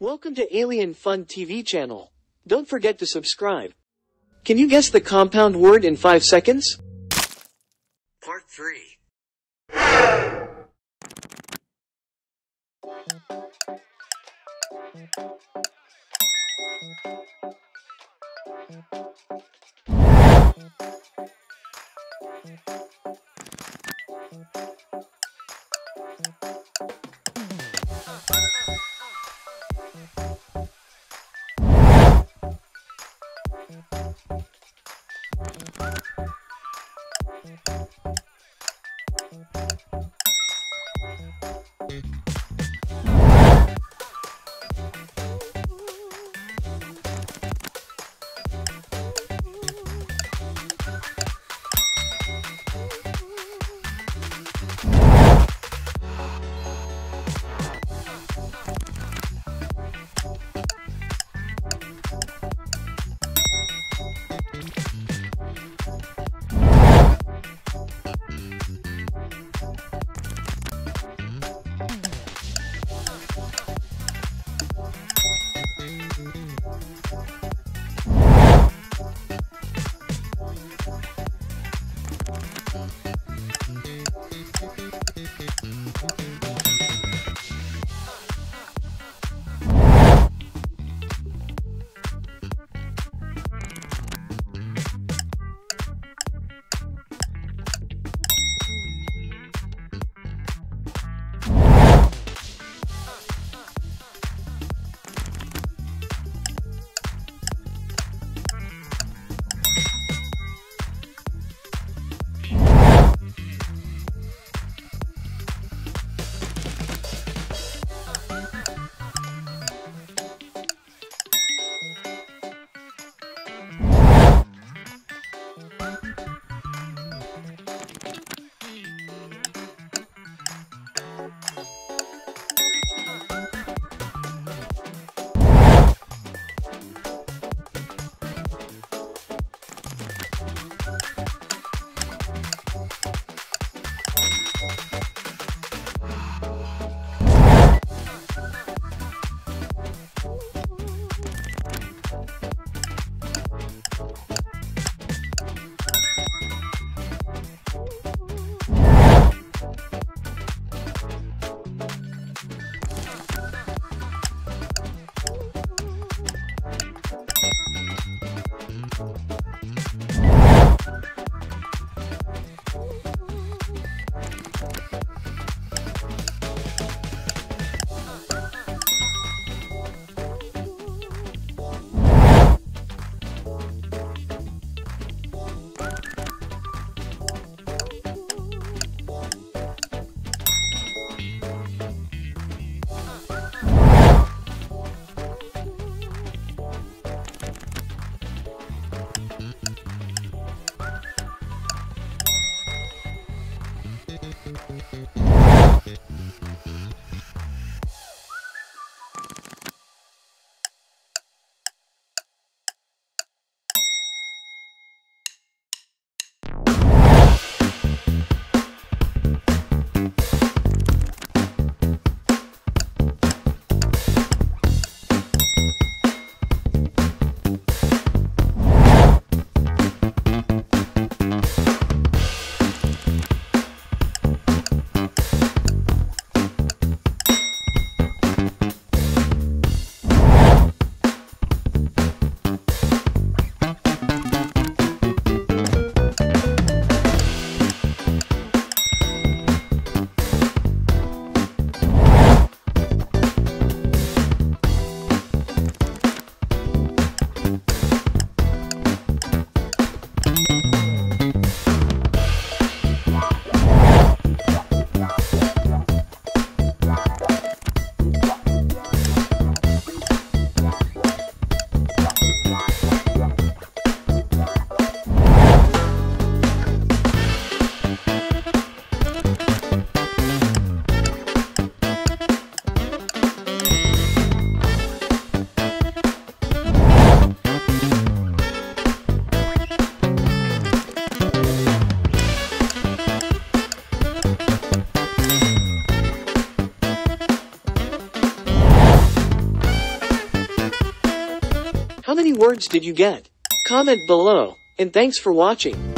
Welcome to Alien Fun TV channel. Don't forget to subscribe. Can you guess the compound word in 5 seconds? Part 3 Música How many words did you get? Comment below, and thanks for watching.